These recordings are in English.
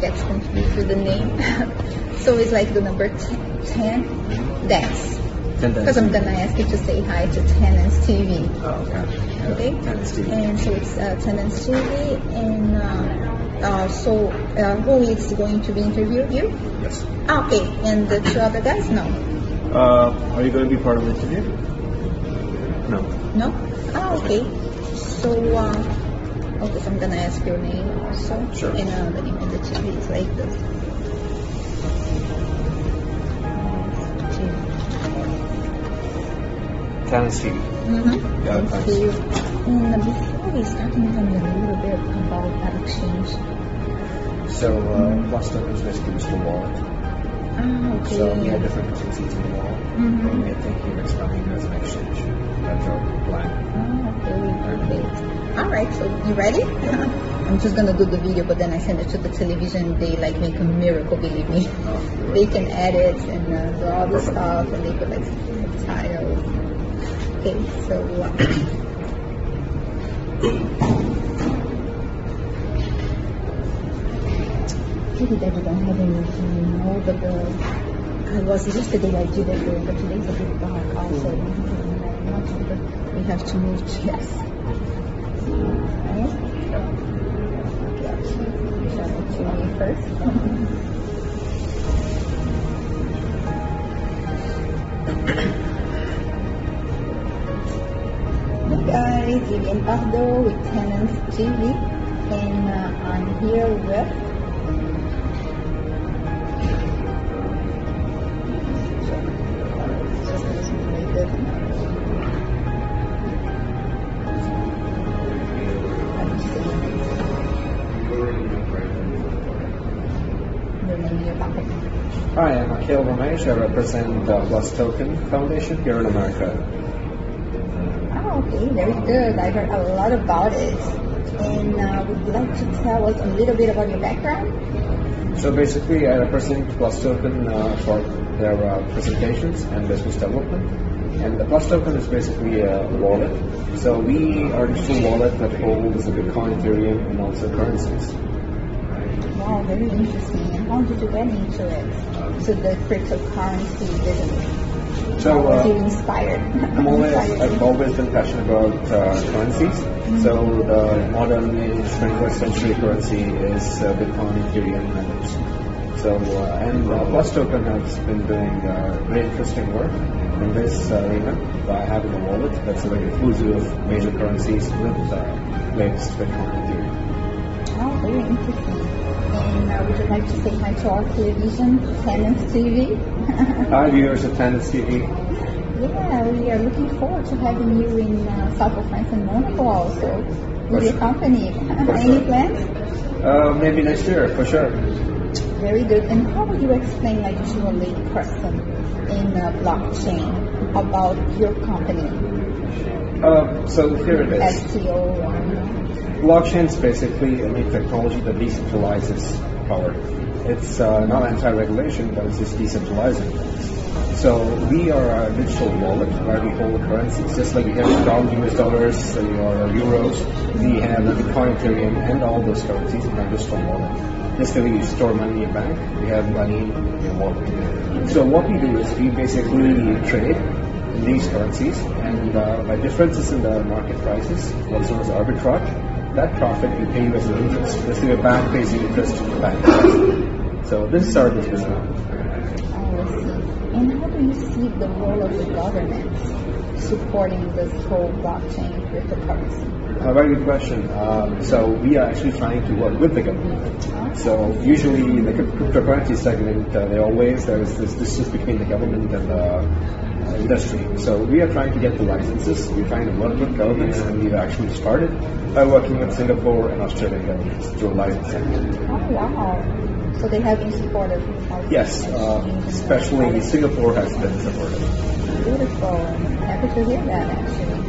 gets confused with the name. so it's like the number 10, dance. Because I'm gonna ask you to say hi to Tenants TV. Oh, okay. Okay. Tenants TV. And so it's uh, Tenants TV, and uh, uh, so uh, who is going to be interviewing you? Yes. Ah, okay. And the two other guys? No. Uh, are you going to be part of the interview? No. No? Ah, okay. So, uh, okay, so I'm gonna ask your name also. Sure. And uh, the name of the TV is like this. Tenants TV. Mm-hmm. Yeah, Thank thanks. you. And before we start, can you tell me a little bit about that exchange? So, uh, Plus Token is basically just a wallet. Ah, okay. So, we have different currencies in the wallet. Mhm. And we think expanding as an exchange. That's our plan. Ah, okay, perfect. All right, so you ready? I'm just gonna do the video, but then I send it to the television. They like make a miracle, believe me. Oh, They can edit and uh, do all this stuff, and they put like subtitles. Okay, so uh, maybe that we don't have anything, you know, but the I was yesterday I did it, but today's a bit dark also. Hmm. Not but we have to move chairs. Okay. Okay, show it to me first. Hey guys, Vivian Pardo with Tenants TV, and Hi, I'm Akhil Ramesh. I represent the Plus Token Foundation here in America. Oh, okay, very good. I heard a lot about it. And uh, would you like to tell us a little bit about your background? So basically, I represent Plus Token uh, for their uh, presentations and business development. And the Plus Token is basically a wallet. So we are a digital wallet that holds the Bitcoin, Ethereum, and also currencies. Wow, very interesting. Did you get into it? To the cryptocurrency business? So was uh, inspired? I'm always, Inspired I've always been passionate about uh, currencies. So the modern 21st century currency is uh, Bitcoin, Ethereum, and others. So uh, and uh, Plus Token has been doing uh, very interesting work in this uh, arena by having a wallet that's very inclusive of major currencies with uh, latest Bitcoin and Ethereum. Oh, very interesting. And uh, would you like to say hi to our television, Tenants TV? Hi viewers of Tennis TV. yeah, we are looking forward to having you in uh, South of France and Monaco also with your company. Any sure. plans? Uh, maybe next year for sure. Very good. And how would you explain, like, to a lay person in uh, blockchain about your company, Uh, so here it is. STO? Blockchain is basically a new technology that decentralizes power. It's uh, not anti-regulation, but it's just decentralizing. So we are a digital wallet where we hold currencies, just like we have dollar, US dollars, or euros. We have Bitcoin, Ethereum, and all those currencies in our digital wallet. Just like we store money in a bank, we have money in a wallet. So what we do is we basically trade these currencies, and uh, by differences in the market prices, what's known as arbitrage, that profit we pay you as an interest. Basically, a bank pays you interest to the bank. So this is our business see. And how do you see the role of the government supporting this whole blockchain cryptocurrency? A very good question. Um, so we are actually trying to work with the government. So usually in the cryp- cryptocurrency segment, uh, they always there's this distance between the government and the industry. So we are trying to get the licenses. We're trying to work with governments, and we've actually started by working with Singapore and Australian governments through licensing. Oh, wow. So they have been supportive Yes, uh, especially Singapore has been supportive. Beautiful. Happy to hear that, actually.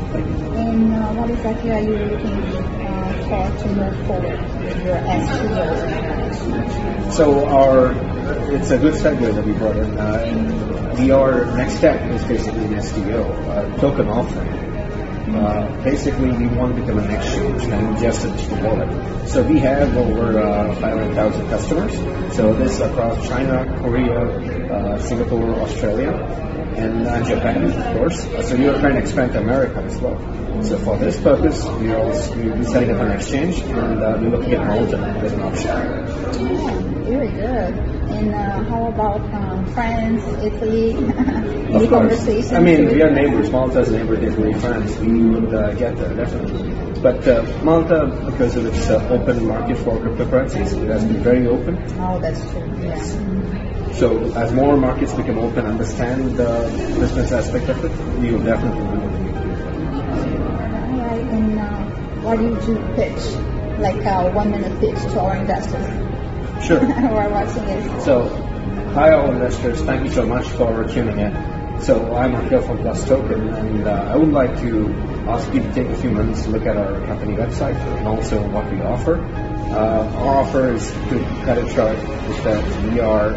And uh, what exactly are you looking to move forward? So our, it's a good segue that we brought in. Uh, we are next step is basically an STO, token offering. Uh, basically, we want to become an exchange and just a digital wallet. So we have over uh, 500,000 customers. So this is across China, Korea, uh, Singapore, Australia, and uh, Japan, of course. So we are trying to expand to America as well. So for this purpose, we are also we'll be setting up an exchange and uh, we're looking at Malta as an option. Yeah, very good. And uh, how about um, France, Italy? Of course. I mean, we are neighbors. Malta's a neighbor, to Italy, France. We would uh, get there, definitely. But uh, Malta, because of its uh, open market for cryptocurrencies, it has been very open. Oh, that's true. Yeah. So as more markets become open, understand the business aspect of it, we will definitely be looking into it. And uh, what do you do pitch? Like a one-minute pitch to our investors Sure. who are watching it. So, hi all investors, thank you so much for tuning in. So, I'm Akhil from Plus Token, and uh, I would like to ask you to take a few minutes to look at our company website and also what we offer. Uh, our offer is to cut it short, is that we are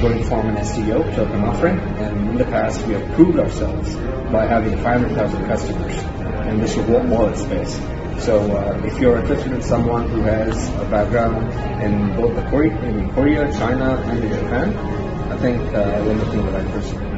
going to form an STO, token offering, and in the past we have proved ourselves by having 500,000 customers in this wallet space. So uh, if you're interested in someone who has a background in both the Korea, in Korea, China, and Japan, I think uh, we're looking at the right person.